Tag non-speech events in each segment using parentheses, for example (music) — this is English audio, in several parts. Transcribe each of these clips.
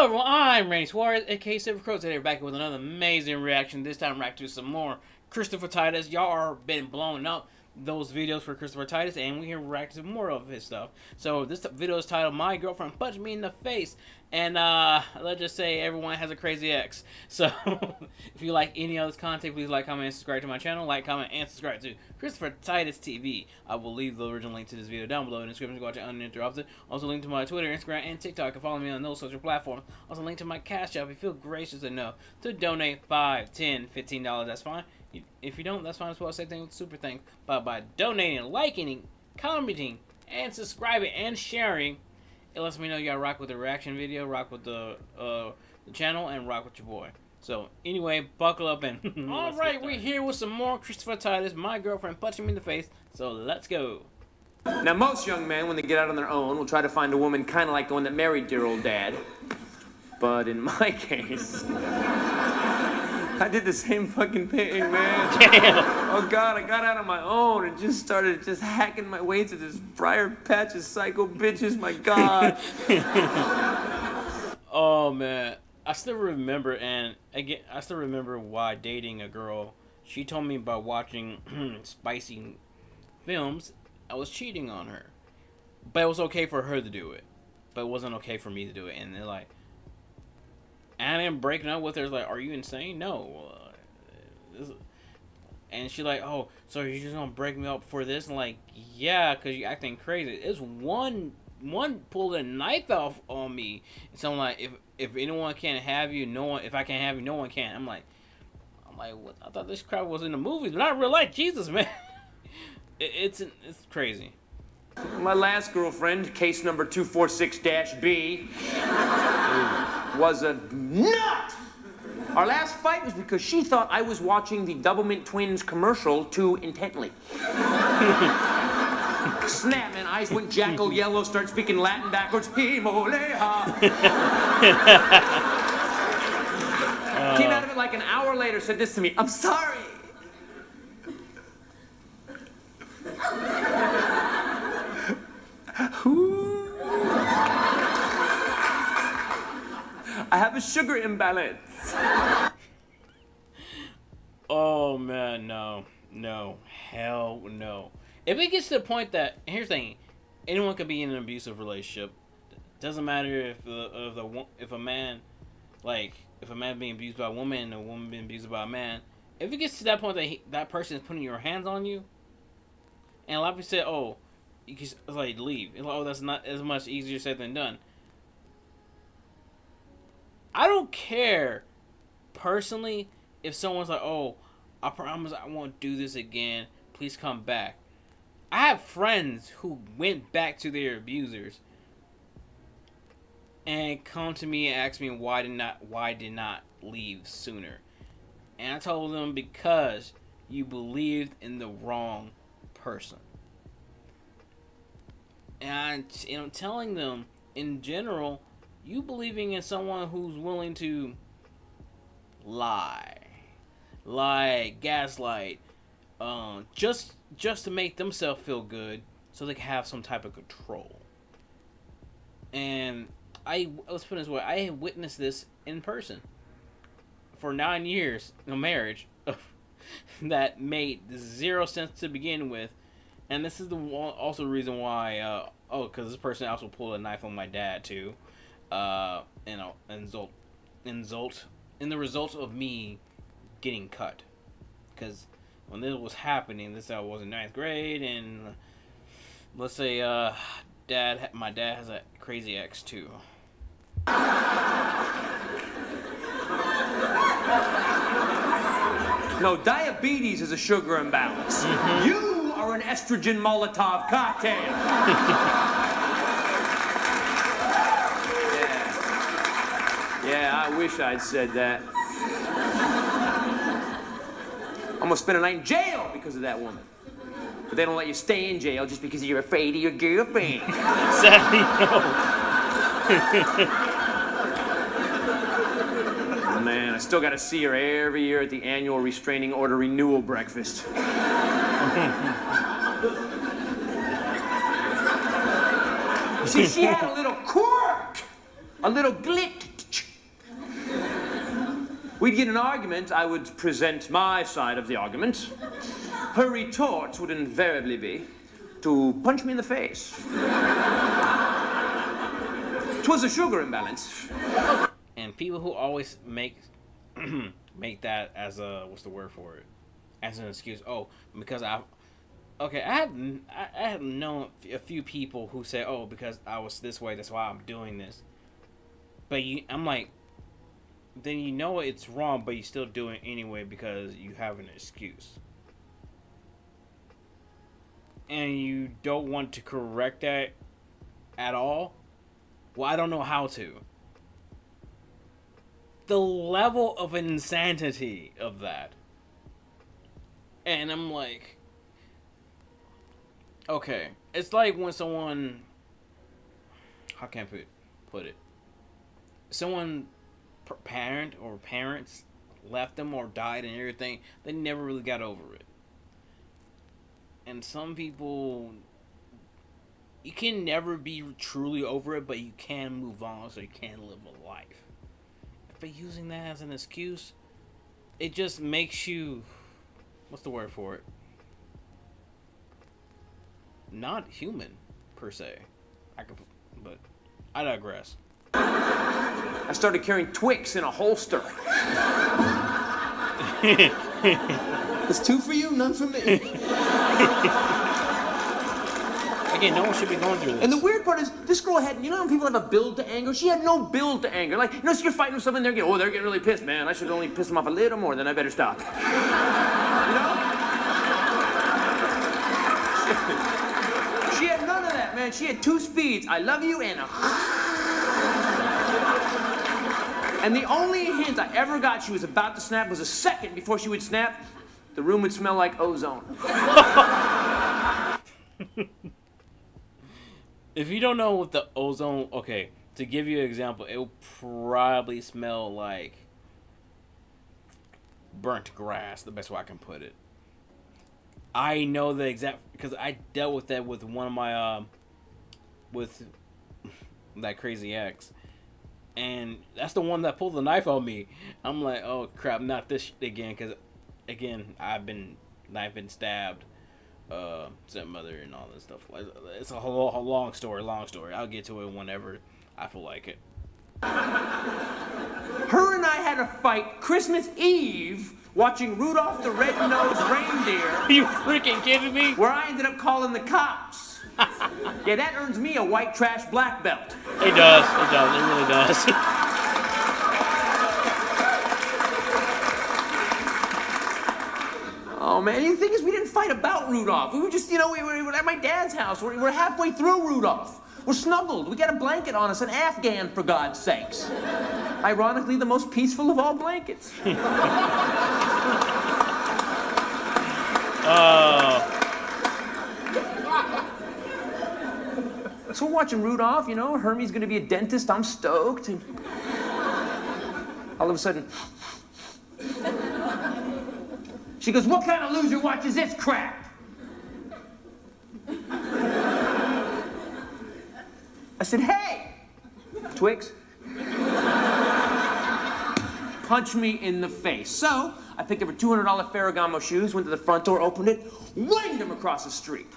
Hello everyone, I'm Randy Suarez, aka Silva Crow. Today we're back with another amazing reaction. This time react to some more Christopher Titus. Y'all are been blown up those videos for Christopher Titus, and we can react to more of his stuff. So this video is titled "My Girlfriend Punched Me in the Face," and uh, let's just say everyone has a crazy ex. (laughs) So if you like any of this content, please like, comment, and subscribe to my channel. Like, comment, and subscribe to Christopher Titus TV. I will leave the original link to this video down below in the description to watch it uninterrupted. Also link to my Twitter, Instagram, and TikTok, and follow me on those social platforms. Also link to my Cash App if you feel gracious enough to donate 5 10 $15. That's fine. If you don't, that's fine as well. Say thing with super thanks. But by donating, liking, commenting, and subscribing and sharing, it lets me know y'all rock with the reaction video, rock with the uh, the channel, and rock with your boy. So anyway, buckle up and (laughs) all right, we're here with some more Christopher Titus, my girlfriend punching me in the face. So let's go. Now most young men, when they get out on their own, will try to find a woman kind of like the one that married dear old dad. But in my (laughs) case. I did the same fucking thing, man. Damn. Oh God, I got out on my own and just started just hacking my way to this briar patch of psycho bitches. My God. (laughs) oh man, I still remember, and again, I still remember why dating a girl. She told me by watching (clears throat) spicy films, I was cheating on her, but it was okay for her to do it, but it wasn't okay for me to do it. And they're like and then breaking up with her is like, "Are you insane? No." And she like, "Oh, so you're just gonna break me up for this?" And like, "Yeah, cause you acting crazy." It's one one pulled a knife off on me. So I'm like, if if anyone can't have you, no one. If I can't have you, no one can. I'm like, I'm like, what? I thought this crap was in the movies, but not real life. Jesus, man, (laughs) it, it's it's crazy. My last girlfriend, case number two four six dash B was a nut. Our last fight was because she thought I was watching the Doublemint Twins commercial too intently. (laughs) Snap, man, eyes went jackal yellow, start speaking Latin backwards. Himoleha. (laughs) Came out of it like an hour later, said this to me, I'm sorry. I have a sugar imbalance. oh man, no, no, hell no. If it gets to the point that here's the thing, anyone can be in an abusive relationship. Doesn't matter if the if the if a man, like if a man being abused by a woman and a woman being abused by a man, if it gets to that point that he, that person is putting your hands on you, and a lot of people say, oh, you can like leave. Like, oh, that's not as much easier said than done. I don't care personally if someone's like, "Oh, I promise I won't do this again. Please come back." I have friends who went back to their abusers and come to me and ask me why did not why did not leave sooner. And I told them because you believed in the wrong person. And I'm telling them in general you believing in someone who's willing to lie, lie, gaslight, um, just just to make themselves feel good, so they can have some type of control. And I let's put it this way: I witnessed this in person for nine years a marriage (laughs) that made zero sense to begin with, and this is the one, also reason why. Uh, oh, because this person also pulled a knife on my dad too uh, you know, and and Zolt, in the result of me getting cut, because when this was happening, this I was in ninth grade, and let's say, uh, dad, my dad has a crazy ex too. (laughs) No, diabetes is a sugar imbalance. Mm -hmm. You are an estrogen Molotov cocktail. (laughs) Yeah, I wish I'd said that. I'm gonna spend a night in jail because of that woman. But they don't let you stay in jail just because you're afraid of your girlfriend. (laughs) Sadly, no. Man, I still gotta see her every year at the annual restraining order renewal breakfast. (laughs) see, she had a little quirk, a little glit We'd get an argument, I would present my side of the argument. Her retort would invariably be to punch me in the face. Twas a sugar imbalance. And people who always make (clears throat) make that as a what's the word for it? As an excuse. Oh, because I okay, I have I have known a few people who say, "Oh, because I was this way, that's why I'm doing this." But you, I'm like, then you know it's wrong, but you still do it anyway because you have an excuse, and you don't want to correct that at all. Well, I don't know how to. The level of insanity of that. And I'm like, okay, it's like when someone, how can I put, put it? Someone, parent or parents left them or died and everything, they never really got over it. And some people you can never be truly over it, but you can move on so you can live a life. But using that as an excuse, it just makes you what's the word for it? Not human per se. I could but I digress. I started carrying Twix in a holster. (laughs) it's two for you, none for me. (laughs) Again, no one should be going through this. And the weird part is, this girl had, you know when people have a build to anger? She had no build to anger. Like, you know, so you're fighting with someone, they're getting, oh, they're getting really pissed, man. I should only piss them off a little more, then I better stop. (laughs) you know? she had none of that, man. She had two speeds. I love you and a... And the only hint I ever got she was about to snap was a second before she would snap, the room would smell like ozone. If you don't know what the ozone, okay, to give you an example, it will probably smell like burnt grass. The best way I can put it. I know the exact because I dealt with that with one of my um with (laughs) that crazy ex, and that's the one that pulled the knife on me. I'm like, oh crap, not this again, because again I've been I've been stabbed uh, stepmother and all this stuff. It's a whole, a long story, long story. I'll get to it whenever I feel like it. Her and I had a fight Christmas Eve watching Rudolph the Red-Nosed Reindeer. Are (laughs) you freaking kidding me? Where I ended up calling the cops. (laughs) yeah, that earns me a white trash black belt. It does. It does. It really does. (laughs) Oh man, the thing is, we didn't fight about Rudolph. We were just, you know, we were, at my dad's house. We're, we're halfway through Rudolph. We're snuggled. We got a blanket on us, an Afghan, for God's sakes. Ironically, the most peaceful of all blankets. (laughs) Oh. So we're watching Rudolph, you know, Hermey's gonna be a dentist, I'm stoked. And all of a sudden, she goes, What kind of loser watches this crap? I said, Hey, Twix. Punch me in the face. So I picked up her $200 Ferragamo shoes, went to the front door, opened it, winged them across the street.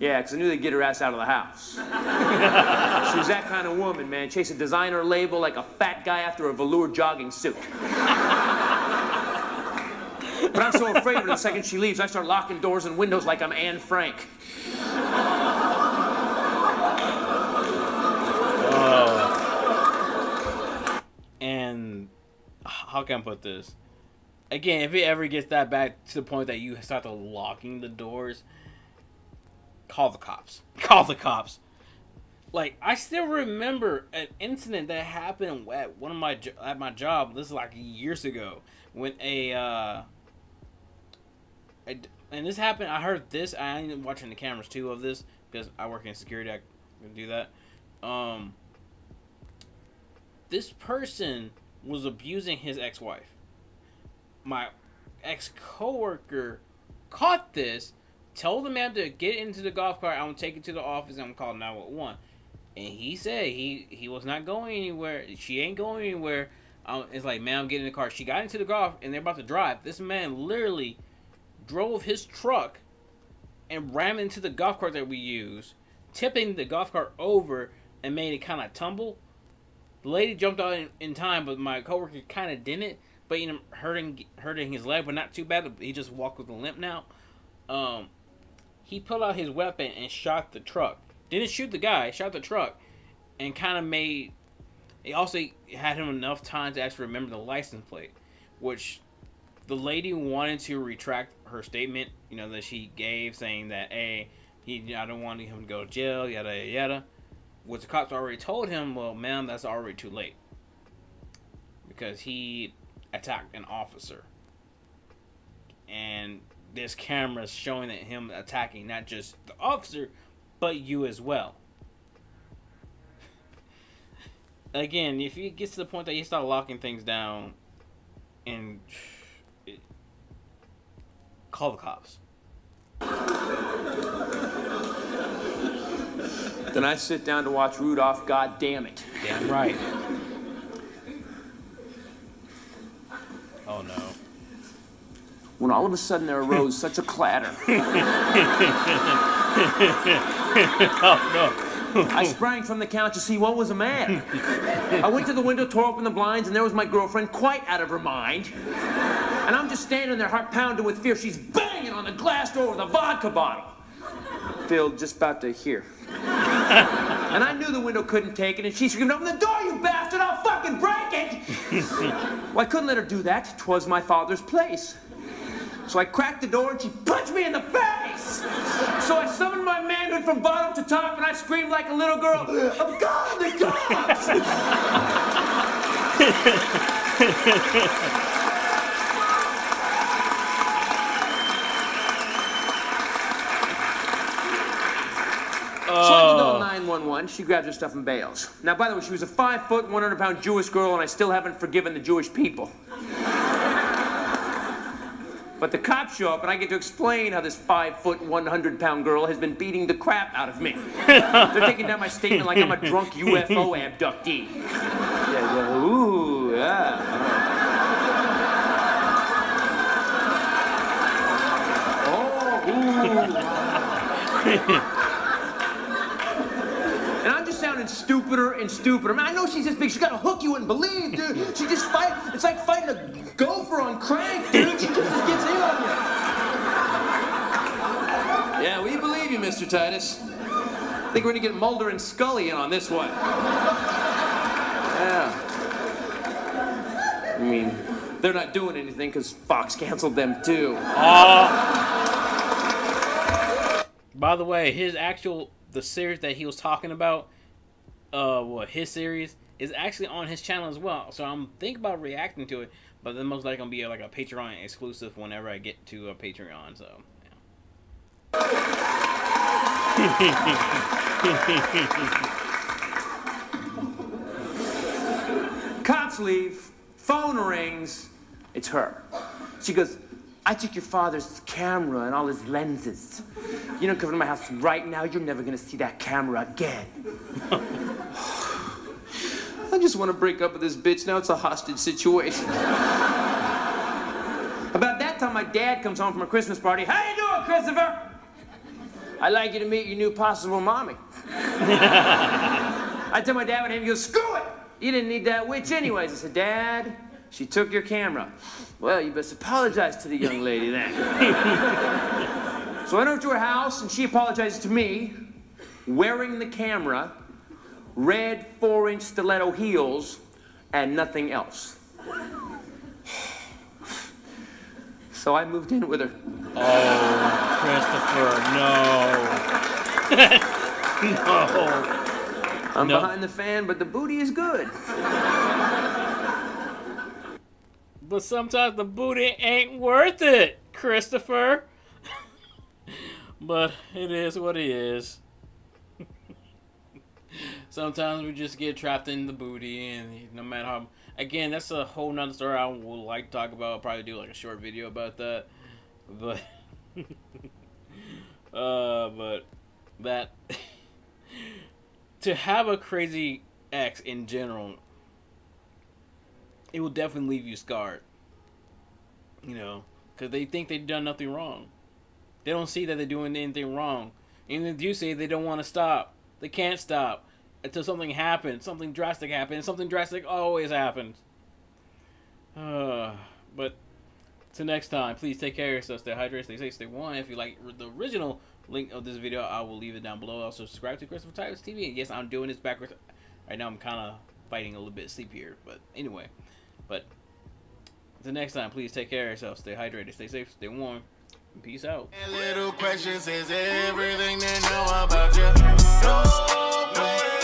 Yeah, because I knew they'd get her ass out of the house. (laughs) she was that kind of woman, man. Chase a designer label like a fat guy after a velour jogging suit. But I'm so afraid of the second she leaves, I start locking doors and windows like I'm Anne Frank. Oh. And how can I put this? Again, if it ever gets that back to the point that you start to locking the doors, call the cops. (laughs) Call the cops. Like I still remember an incident that happened at one of my at my job. This is like years ago when a uh, I, and this happened. I heard this. I am watching the cameras too of this because I work in security. I can do that. Um, this person was abusing his ex-wife. My ex coworker caught this. Told the man to get into the golf cart. I'm gonna take it to the office. I'm gonna call 911. And he said he he was not going anywhere. She ain't going anywhere. Um, it's like, man, I'm getting in the car. She got into the golf and they're about to drive. This man literally drove his truck and rammed into the golf cart that we use, tipping the golf cart over and made it kind of tumble. The lady jumped out in, in time, but my coworker kind of didn't. But you know, hurting hurting his leg, but not too bad. He just walked with a limp now. Um, he pulled out his weapon and shot the truck. Didn't shoot the guy, shot the truck, and kind of made. It also had him enough time to actually remember the license plate, which the lady wanted to retract her statement. You know that she gave, saying that, "Hey, he, I don't want him to go to jail." Yada yada. yada. Which the cops already told him, "Well, ma'am, that's already too late." Because he attacked an officer. And this camera is showing that him attacking not just the officer, but you as well. Again, if he gets to the point that he start locking things down, and call the cops. Then I sit down to watch Rudolph. God damn it! Damn right. Oh no. When all of a sudden there arose such a clatter. (laughs) oh no. I sprang from the couch to see what was the matter. I went to the window, tore open the blinds, and there was my girlfriend, quite out of her mind. And I'm just standing there, heart pounding with fear. She's banging on the glass door with a vodka bottle. Phil, just about to hear. and I knew the window couldn't take it, and she screamed, Open the door, you bastard! I'll fucking break it! (laughs) well, I couldn't let her do that. Twas my father's place. So I cracked the door and she punched me in the face. So I summoned my manhood from bottom to top and I screamed like a little girl, I'm God, the cops! So I call 911. She grabs her stuff and bails. Now, by the way, she was a five foot, 100 pound Jewish girl, and I still haven't forgiven the Jewish people. But the cops show up, and I get to explain how this five foot, 100 pound girl has been beating the crap out of me. They're taking down my statement like I'm a drunk UFO abductee. Yeah, yeah, ooh, yeah. Uh-huh. Oh, ooh. And I'm just sounding stupider and stupider. I mean, I know she's this big. She's got a hook you wouldn't believe, dude. She just fight. It's like fighting a gopher on crank, dude. She just gets in on you. Yeah, we believe you, Mr. Titus. I think we're gonna get Mulder and Scully in on this one. Yeah. I mean, they're not doing anything because Fox canceled them too. (laughs) By the way, his actual the series that he was talking about, uh, what his series is actually on his channel as well. So I'm thinking about reacting to it, but then most likely gonna be like a Patreon exclusive whenever I get to a Patreon. So. (laughs) Cops leave. Phone rings. It's her. She goes, I took your father's camera and all his lenses. You don't come to my house right now, you're never gonna see that camera again. (laughs) Just want to break up with this bitch. Now it's a hostage situation. (laughs) About that time, my dad comes home from a Christmas party. How you doing, Christopher? I'd like you to meet your new possible mommy. (laughs) I tell my dad what name. He goes, screw it! You didn't need that witch anyways. I said, Dad, she took your camera. Well, you best apologize to the young lady then. (laughs) so I went over to her house and she apologized to me, wearing the camera, red four inch stiletto heels, and nothing else. (sighs) So I moved in with her. Oh, Christopher, no. (laughs) no. I'm No. behind the fan, but the booty is good. But sometimes the booty ain't worth it, Christopher. (laughs) but it is what it is. Sometimes we just get trapped in the booty, and no matter how. Again, that's a whole nother story I would like to talk about. I'll probably do like a short video about that. But. (laughs) uh, but that. (laughs) to have a crazy ex in general it will definitely leave you scarred. You know, because they think they've done nothing wrong. They don't see that they're doing anything wrong. and if you say they don't want to stop, they can't stop until something happens, something drastic happens. Something drastic always happens. Uh, (sighs) but till next time, please take care of yourself. Stay hydrated, stay safe, stay warm. If you like the original link of this video, I will leave it down below. Also, subscribe to Christopher Titus TV. And yes, I'm doing this backwards. Right now, I'm kind of fighting a little bit of sleep here. But anyway, but the next time, please take care of yourself. Stay hydrated, stay safe, stay warm. Peace out. Little questions is everything they know about you. No, no.